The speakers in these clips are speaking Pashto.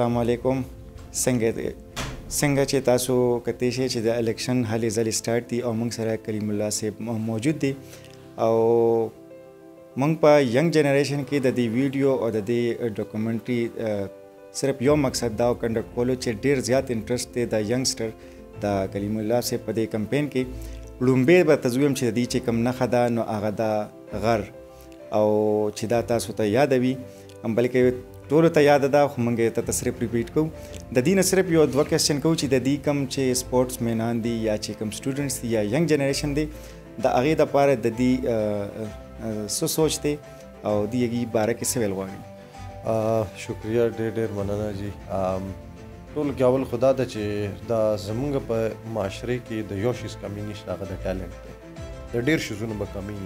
سلام علیکم څنګه دی څنګه چې تاسو کتې شئ چې د الیکشن هلې ځلې سٹارټ دي او موږ سره کریم الله صاحب موجود دي او موږ په ینګ جنریشن کې د دې ویډیو او د دې ډاکومنټري صرف یو مقصد دا کنډکټ کولو چې ډیر زیات انټرست دی د ینګسټر د کلیم الله سه په دې کمپاین کې لومبه به تزویم چې دې چې کم نه خدا نو هغه دا غر او چې دا تاسو ته یاد وي بلکې ټول ته یاد ده خو مونږ ته تصریف ریپیټ کو د دین صرف یو دوه کوېشن کو چې د دې کم چې سپورتس مینان دي یا چې کم سټوډنټس دي یا ینګ جنریشن دي د هغه د پاره د دې سو سوچ دي او دی یګي باره کې سویل غواړي شکریا ډېر ډېر مننه جی ټول کې اول خدا د چې دا زمونږ په معاشره کې د یو شیز کمی نشته هغه د ټالنت دی د ډېر شیزونو به کمی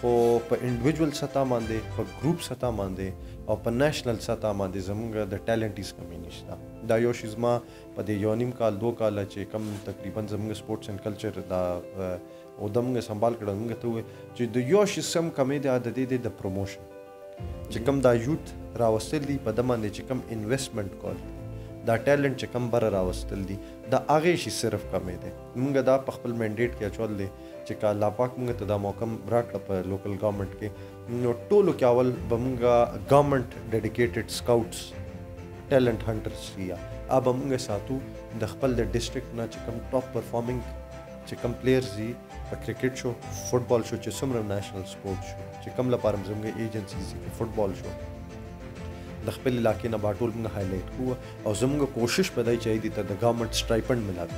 خو په انډیویډوال سطح باندې په ګروپ سطح باندې او په نېشنل سطح باندې زمونږ د ټیلنټ هیڅ کمی نشته دا یو شی زما په دې یو نیم کال دوه کال چې کم تقریبا زمونږ سپورتس اینډ کلچر دا او دمږه سنبال کړه موږ ته چې د یو شی سم کمی دی د دې د پروموشن چې کوم دا یوت راوستل دي په دمانه چې کوم انویسټمنټ کول دا ټیلنټ چې کوم بر راوستل دي دا هغه شي صرف کمې ده موږ دا په خپل منډیټ کې اچول دي چې کا الله پاک موږ ته دا موقع راکړه په لوکل ګورنمنت کې نو ټولو کې اول به موږ ګورنمنت ډیډیکیټډ سکاوټس ټیلنټ هانټرز یا اب موږ ساتو د خپل د ډیسټریکټ نه چې کوم ټاپ پرفارمینګ چې کوم پلیئرز دي په کرکټ شو فوټبال شو چې څومره نېشنل سپورت شو چې کوم لپاره زموږ ایجنسیز دي فوټبال شو د خپل علاقې نه باټول موږ هایلایټ کوو او زموږ کوشش به دی چې دې ته د ګورنمنت سټایپند ملاو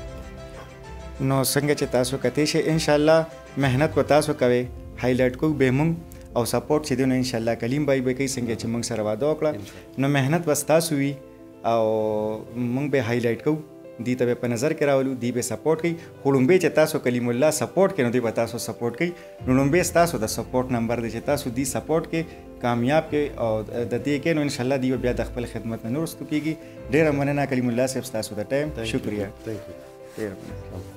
نو څنګه چې تاسو کته شي ان شاء الله مهنت و تاسو کوي هایلایټ کو به موږ او سپورټ چې دین ان شاء الله کلیم بای به کوي څنګه چې موږ سره واده وکړه نو مهنت وستا سوي او موږ به های لایټ کوو دی ته په نظر کې راولو دی به سپورټ کوي خو لومبه چې تاسو کلیم الله سپورټ کینو دی به تاسو سپورټ کوي نو لومبه تاسو د سپورټ نمبر دی چې تاسو دی سپورټ کې کامیاب کې او د دې کې نو ان شاء الله دی بیا د خپل خدمت نه نورستو کیږي ډیره مننه کلیم الله صاحب تاسو د ټایم شکریا ډیر مننه